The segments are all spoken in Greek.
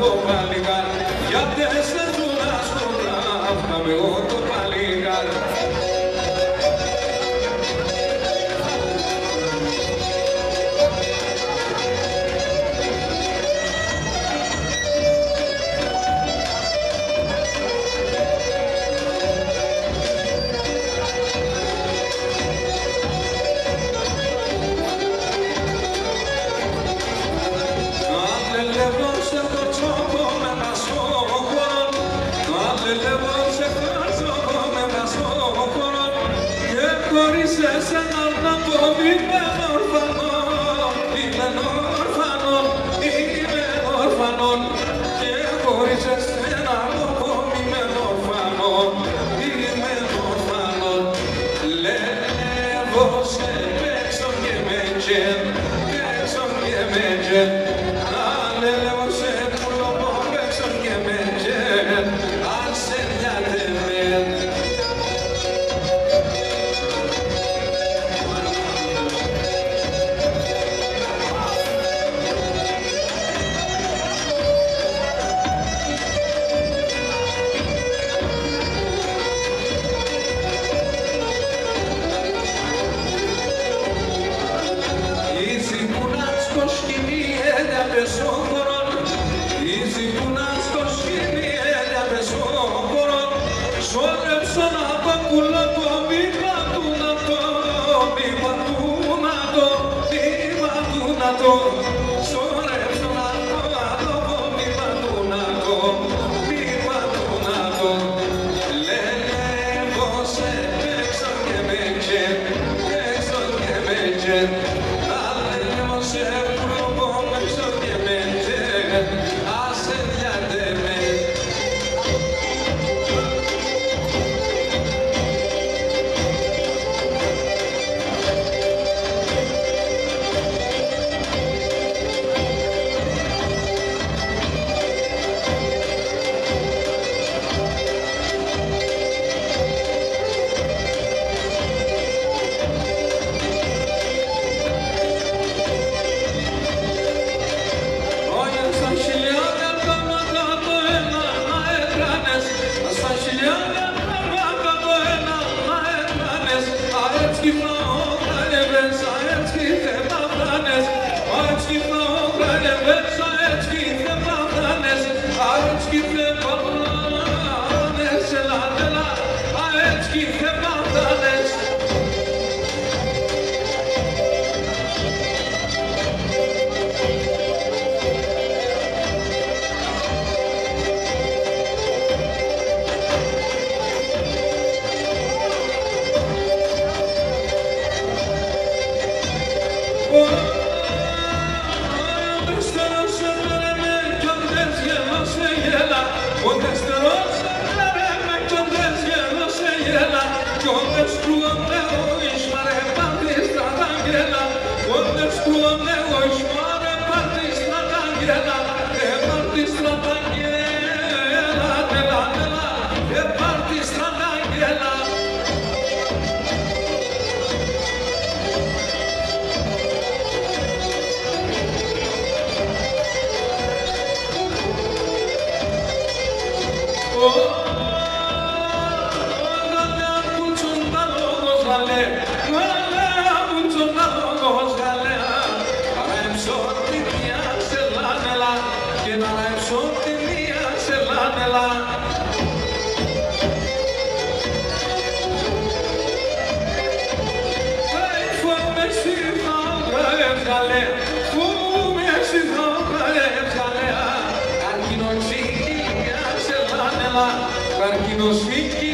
το παλικάρι γιατί σε τσούνα σκούρα με εγώ το παλικάρι και τα έπαιρνα να δεν γλίτωσα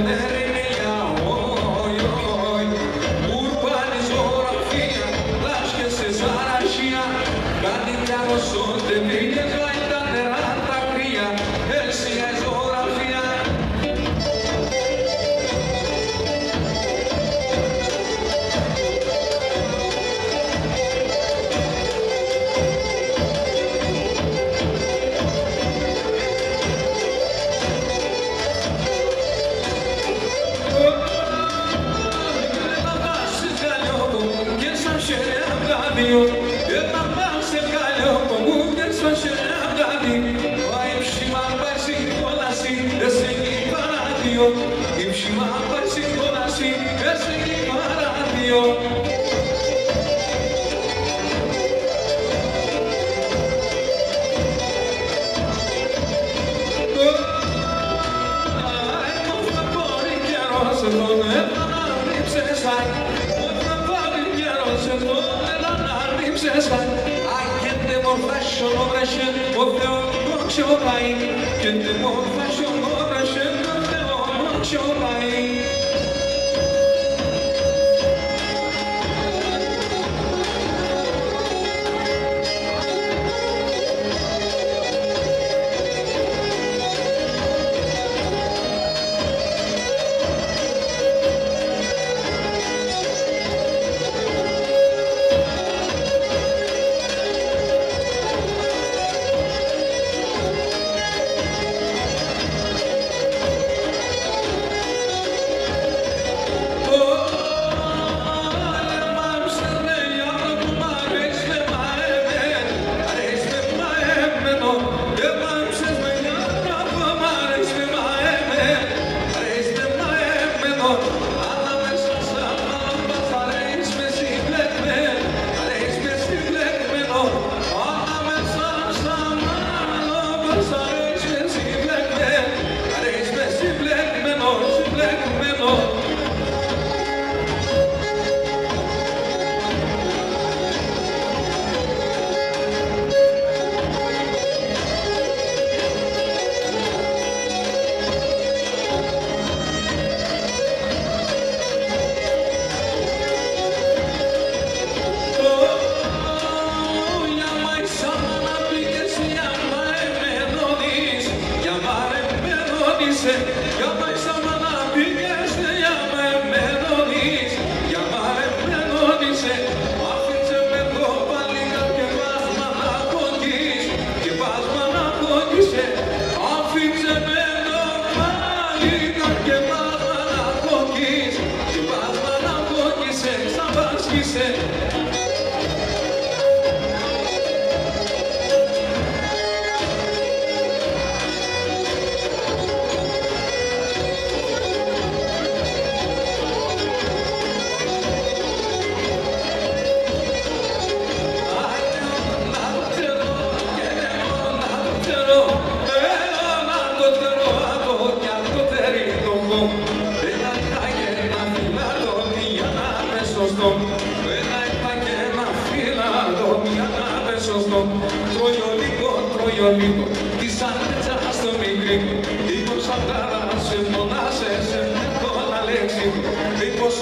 내 Shiva. show by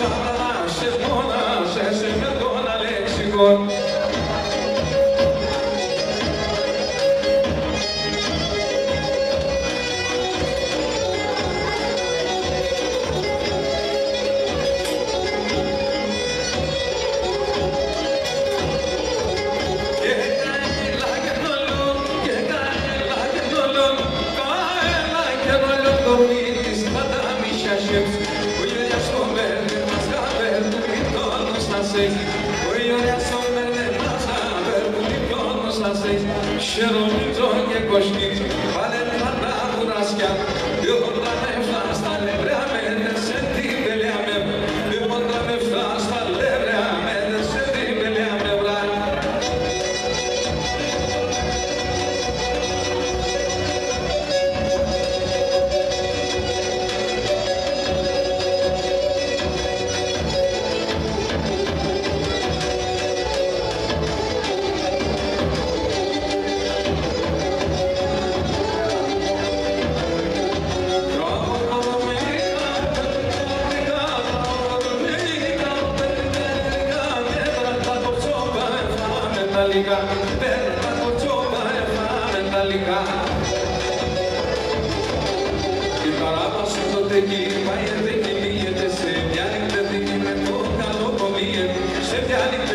σαν σε μόνα, σε με τον αλεξικό. sasy, średnico je gości, ale na na μεταλλικά. Πέρα από τσόπα τα μεταλλικά. Η παράπα σου τότε κύπα Εδεκυλίεται σε μια Με το καλό σε μια